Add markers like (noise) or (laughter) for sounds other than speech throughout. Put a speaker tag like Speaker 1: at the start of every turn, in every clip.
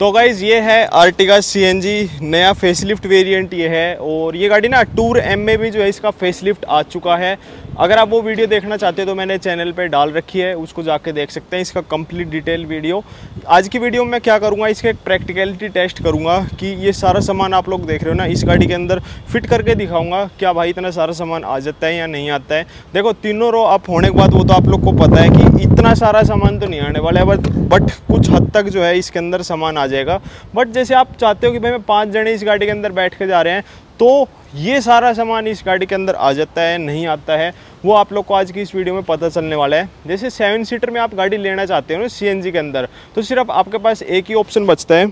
Speaker 1: तो गाइज़ ये है आर्टिका सीएनजी नया फेसलिफ्ट वेरिएंट ये है, और ये गाड़ी ना टूर एम में भी जो है, इसका फेसलिफ्ट आ चुका है। अगर आप वो वीडियो देखना चाहते हो तो मैंने चैनल पे डाल रखी है, उसको जाके देख सकते हैं। इसका कंप्लीट डिटेल वीडियो आज की वीडियो में मैं क्या करूँगा, इसका एक प्रैक्टिकलिटी टेस्ट करूँगा कि ये सारा सामान आप लोग देख रहे हो ना, इस गाड़ी के अंदर फिट करके दिखाऊँगा क्या भाई इतना सारा सामान आ जाता है या नहीं आता है। देखो, तीनों रो अप होने के बाद वो तो आप लोग को पता है कि इतना सारा सामान तो नहीं आने वाला है बट बट कुछ हद तक जो है इसके अंदर सामान आ जाएगा। बट जैसे आप चाहते हो कि भाई मैं पाँच जने इस गाड़ी के अंदर बैठ के जा रहे हैं तो ये सारा सामान इस गाड़ी के अंदर आ जाता है, नहीं आता है, वो आप लोग को आज की इस वीडियो में पता चलने वाला है। जैसे सेवन सीटर में आप गाड़ी लेना चाहते हो ना सीएनजी के अंदर तो सिर्फ़ आपके पास एक ही ऑप्शन बचता है।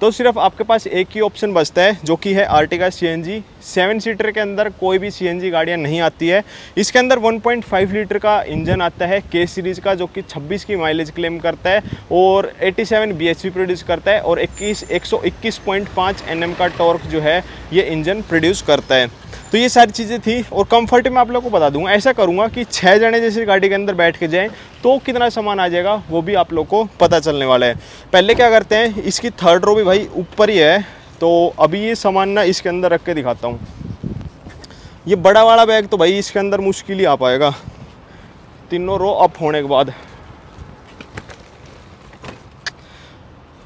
Speaker 1: तो सिर्फ़ आपके पास एक ही ऑप्शन बचता है, जो कि है Ertiga C N G seven seater के अंदर कोई भी सी एन जी गाड़ियाँ नहीं आती है। इसके अंदर 1.5 लीटर का इंजन आता है के सीरीज़ का, जो कि 26 की माइलेज क्लेम करता है, और 87 बी प्रोड्यूस करता है, और 21 121.5 एनएम का टॉर्क जो है, ये इंजन प्रोड्यूस करता है। तो ये सारी चीज़ें थी और कंफर्ट में आप लोग को बता दूँगा। ऐसा करूँगा कि छः जने जैसे गाड़ी के अंदर बैठ के जाएँ तो कितना सामान आ जाएगा, वो भी आप लोग को पता चलने वाला है। पहले क्या करते हैं, इसकी थर्ड रो भी भाई ऊपर ही है तो अभी ये सामान ना इसके अंदर रख के दिखाता हूँ। ये बड़ा वाला बैग तो भाई इसके अंदर मुश्किल ही आ पाएगा। तीनों रो अप होने के बाद।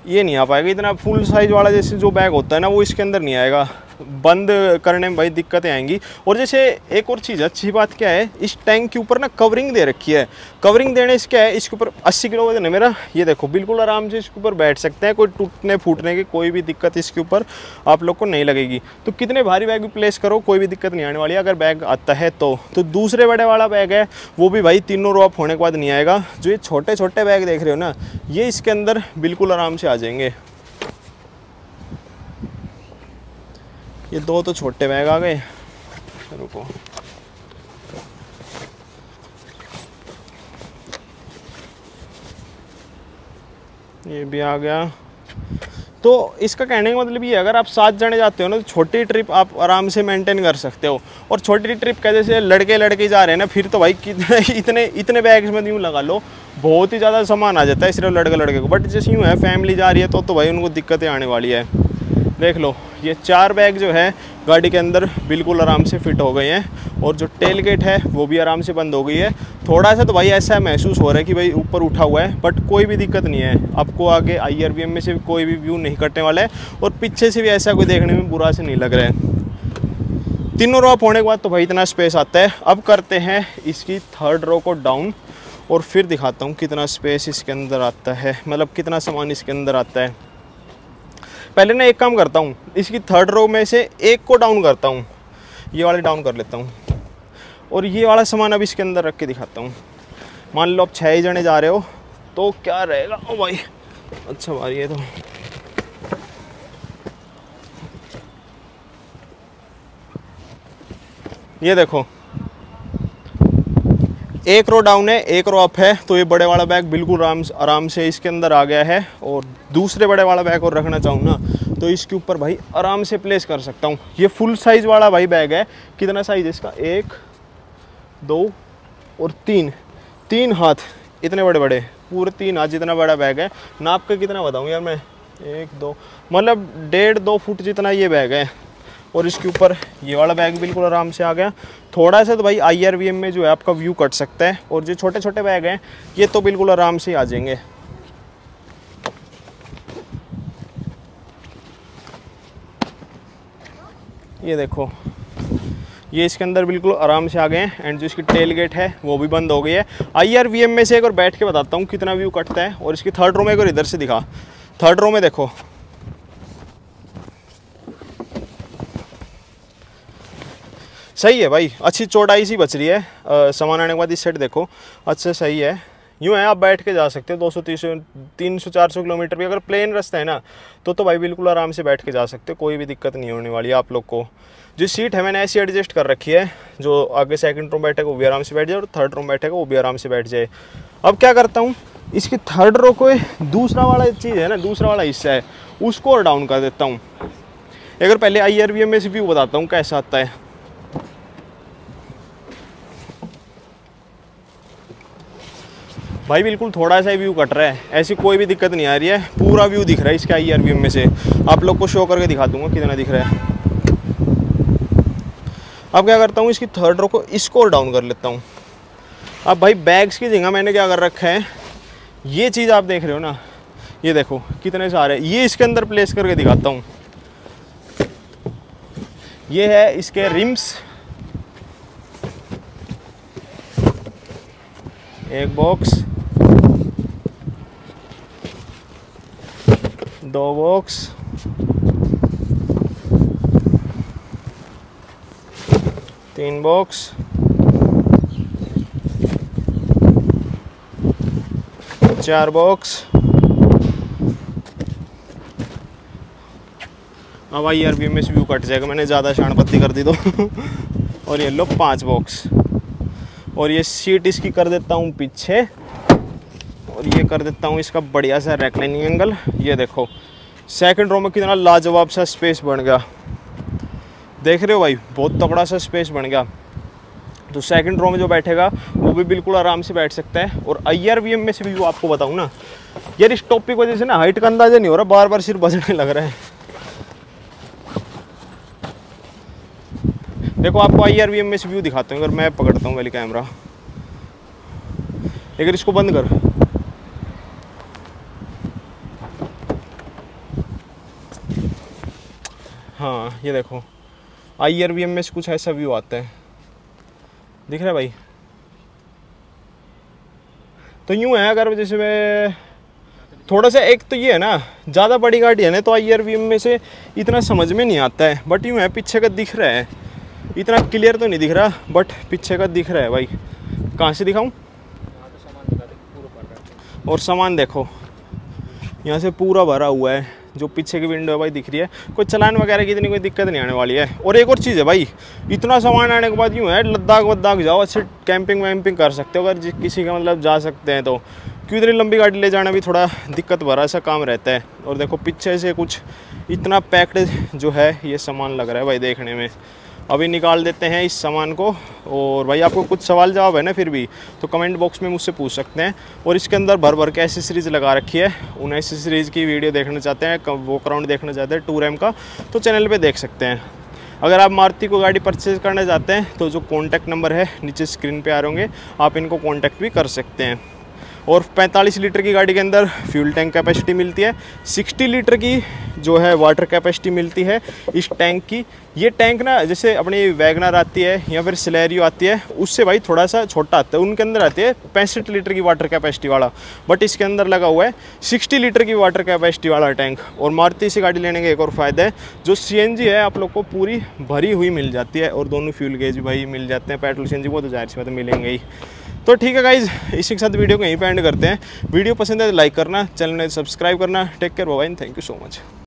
Speaker 1: ये नहीं आ पाएगा, इतना फुल साइज़ वाला जैसे जो बैग होता है ना, वो इसके अंदर नहीं आएगा। बंद करने में भाई दिक्कतें आएँगी। और जैसे एक और चीज़, अच्छी बात क्या है, इस टैंक के ऊपर ना कवरिंग दे रखी है। कवरिंग देने से क्या है, इसके ऊपर 80 किलो वज़न है मेरा। ये देखो, बिल्कुल आराम से इसके ऊपर बैठ सकते हैं, कोई टूटने फूटने की कोई भी दिक्कत इसके ऊपर आप लोग को नहीं लगेगी। तो कितने भारी बैग भी प्लेस करो, कोई भी दिक्कत नहीं आने वाली। अगर बैग आता है तो। तो दूसरे बड़े वाला बैग है, वो भी भाई तीनों रो अप होने के बाद नहीं आएगा। जो ये छोटे छोटे बैग देख रहे हो ना, ये इसके अंदर बिल्कुल आराम से आ जाएँगे। ये दो तो छोटे बैग आ गए। रुको। ये भी आ गया। तो इसका कहने का मतलब ये अगर आप सात जने जाते हो ना तो छोटी ट्रिप आप आराम से मेंटेन कर सकते हो। और छोटी ट्रिप का जैसे लड़के लड़के जा रहे हैं ना, फिर तो भाई कितने, (laughs) इतने इतने बैग्स में यूँ लगा लो। बहुत ही ज़्यादा सामान आ जाता है, सिर्फ़ लड़के लड़के को। बट जैसे यूँ है फैमिली जा रही है तो तो भाई उनको दिक्कतें आने वाली है। देख लो, ये चार बैग जो है, गाड़ी के अंदर बिल्कुल आराम से फिट हो गए हैं और जो टेल गेट है, वो भी आराम से बंद हो गई है। थोड़ा सा तो भाई ऐसा महसूस हो रहा है कि भाई ऊपर उठा हुआ है बट कोई भी दिक्कत नहीं है। आपको आगे आई में से कोई भी व्यू नहीं कटने वाला है और पीछे से भी ऐसा कोई देखने में बुरा से नहीं लग रहा है। तीनों रो अप होने के बाद तो भाई इतना स्पेस आता है। अब करते हैं इसकी थर्ड रो को डाउन और फिर दिखाता हूँ कितना स्पेस इसके अंदर आता है मतलब कितना सामान इसके अंदर आता है। पहले ना एक काम करता हूँ, इसकी थर्ड रो में से एक को डाउन करता हूँ। ये वाले डाउन कर लेता हूँ। और ये वाला सामान अब इसके अंदर रख के दिखाता हूँ। मान लो आप छः ही जने जा रहे हो तो क्या रहेगा? ओ भाई अच्छा भाई, ये तो। ये देखो एक रो डाउन है, एक रो अप है तो ये बड़े वाला बैग बिल्कुल आराम आराम से इसके अंदर आ गया है और दूसरे बड़े वाला बैग और रखना चाहूँ ना तो इसके ऊपर भाई आराम से प्लेस कर सकता हूँ। ये फुल साइज़ वाला भाई बैग है। कितना साइज़ है इसका? एक, दो और तीन। तीन हाथ, इतने बड़े बड़े, पूरे तीन हाथ जितना बड़ा बैग है। नाप का कितना बताऊँ यार मैं? एक, दो मतलब डेढ़, दो फुट जितना ये बैग है। और इसके ऊपर ये वाला बैग बिल्कुल आराम से आ गया। थोड़ा सा तो भाई आईआरवीएम में जो है आपका व्यू कट सकता है और जो छोटे छोटे बैग हैं, ये तो बिल्कुल आराम से आ जाएँगे। ये देखो, ये इसके अंदर बिल्कुल आराम से आ गए हैं एंड जो इसकी टेल गेट है, वो भी बंद हो गई है। आई आर में से एक और बैठ के बताता हूँ कितना व्यू कटता है और इसकी थर्ड रो में एक और इधर से दिखा। थर्ड रो में देखो सही है भाई, अच्छी चौड़ाई सी बच रही है। सामान आने के बाद इस सेट देखो अच्छा सही है। यूँ है, आप बैठ के जा सकते हो, दो सौ, तीन सौ चार सौ किलोमीटर भी, अगर प्लेन रास्ता है ना तो तो भाई बिल्कुल आराम से बैठ के जा सकते हो, कोई भी दिक्कत नहीं होने वाली आप लोग को। जो सीट है, मैंने ऐसी एडजस्ट कर रखी है, जो आगे सेकंड रूम बैठेगा वो भी आराम से बैठ जाए और थर्ड रूम बैठेगा वो भी आराम से बैठ जाए। अब क्या करता हूँ, इसकी थर्ड रो को दूसरा वाला चीज़ है ना, दूसरा वाला हिस्सा है, उसको और डाउन कर देता हूँ। अगर पहले I R V M view बताता हूँ, कैसा आता है। भाई बिल्कुल थोड़ा सा व्यू कट रहा है। ऐसी कोई भी दिक्कत नहीं आ रही है। पूरा व्यू दिख रहा है इसके आई आर में से। आप लोग को शो करके दिखा दूँगा कितना दिख रहा है। अब क्या करता हूँ, इसकी थर्ड रो को इसको डाउन कर लेता हूँ। अब भाई बैग्स की जगह मैंने क्या कर रखा है? ये चीज़ आप देख रहे हो ना। ये देखो, कितने सारे। ये इसके अंदर प्लेस करके दिखाता हूँ। ये है इसके रिम्स एक बॉक्स दो बॉक्स तीन बॉक्स चार बॉक्स अब आई आर में व्यू कट जाएगा। मैंने ज़्यादा शान पत्ती कर दी तो। (laughs) और ये लो, पाँच बॉक्स और ये सीट इसकी कर देता हूँ पीछे। और ये कर देता हूँ इसका बढ़िया सा रेकलाइनिंग एंगल ये देखो सेकंड रो में कितना लाजवाब सा स्पेस बन गया। देख रहे हो भाई, बहुत तगड़ा सा स्पेस बन गया। तो सेकंड रो में जो बैठेगा, वो भी बिल्कुल आराम से बैठ सकता है। और आई आर वी एम में से भी आपको बताऊँ ना, यार इस टॉपिक वजह से ना हाइट का अंदाज़ा नहीं हो रहा बार बार सिर्फ़ बजने लग रहा है। देखो, आपको आई आर वी एम में से व्यू दिखाता हूँ, अगर मैं पकड़ता हूँ वाली कैमरा अगर इसको बंद कर। हाँ ये देखो। आई आर वी एम में से कुछ ऐसा व्यू आता है। दिख रहा है भाई? तो यूँ है, अगर जैसे मैं थोड़ा सा एक तो ये है ना, ज़्यादा बड़ी गाड़ी है ना तो आई आर वी एम में से इतना समझ में नहीं आता है। बट यूँ है, पीछे का दिख रहा है। इतना क्लियर तो नहीं दिख रहा बट पीछे का दिख रहा है भाई। कहाँ से दिखाऊँ? और सामान देखो। यहाँ से पूरा भरा हुआ है। जो पीछे की विंडो है भाई दिख रही है। कोई चलान वगैरह की इतनी कोई दिक्कत नहीं आने वाली है। और एक और चीज़ है भाई, इतना सामान आने के बाद यूँ है, लद्दाख वद्दाख जाओ, अच्छे कैंपिंग वैम्पिंग कर सकते हो, अगर किसी का मतलब जा सकते हैं तो। क्यों इतनी लंबी गाड़ी ले जाना भी थोड़ा दिक्कत भरा सा काम रहता है। और देखो, पीछे से कुछ इतना पैक्ड जो है, ये सामान लग रहा है भाई देखने में। अभी निकाल देते हैं इस सामान को। और भाई, आपको कुछ सवाल जवाब है ना फिर भी तो कमेंट बॉक्स में मुझसे पूछ सकते हैं। और इसके अंदर भर भर के एसेसरीज़ लगा रखी है। उन एसेसरीज़ की वीडियो देखना चाहते हैं वो क्राउंड देखना चाहते हैं, टूर एम का तो चैनल पर देख सकते हैं। अगर आप मारुति को गाड़ी परचेज करना चाहते हैं तो जो कॉन्टैक्ट नंबर है, नीचे स्क्रीन पे आ रहे होंगे, आप इनको कॉन्टैक्ट भी कर सकते हैं। और 45 लीटर की गाड़ी के अंदर फ्यूल टैंक कैपेसिटी मिलती है। 60 लीटर की जो है वाटर कैपेसिटी मिलती है इस टैंक की। ये टैंक ना, जैसे अपनी वैगनर आती है या फिर सिलेरियो आती है, उससे भाई थोड़ा सा छोटा आता है, उनके अंदर आती है पैंसठ लीटर की वाटर कैपेसिटी वाला। बट इसके अंदर लगा हुआ है सिक्सटी लीटर की वाटर कैपेसिटी वाला टैंक। और मारुति से गाड़ी लेने का एक और फ़ायदा है, जो सीएनजी है, आप लोग को पूरी भरी हुई मिल जाती है और दोनों फ्यूल गेज भाई मिल जाते हैं, पेट्रोल सी एन जी वो तो ज़ाहिर सी मिलेंगे ही। तो ठीक है गाइज़ इसी के साथ वीडियो को यहीं पर एंड करते हैं। वीडियो पसंद है तो लाइक करना चैनल सब्सक्राइब करना। टेक केयर बाबाइन थैंक यू सो मच